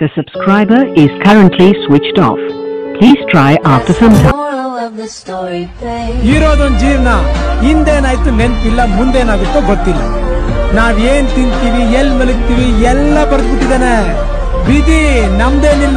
The subscriber is currently switched off. Please try after some time. ಇರೋದೊಂದು ಜೀವನ ಹಿಂದೇನಾಯ್ತು ನೆನಪಿಲ್ಲ ಮುಂದೇನಾಗುತ್ತೋ ಗೊತ್ತಿಲ್ಲ. ನಾವೇನ್ ತಿಂತೀವಿ ಎಲ್ಲಿ ಮಲಗ್ತೀವಿ ಎಲ್ಲ ಬರೆದ್ಬಿಟ್ಟಿದ್ದಾನೆ. ಬಿದಿ ನಮ್ದೇನಿಲ್ಲ.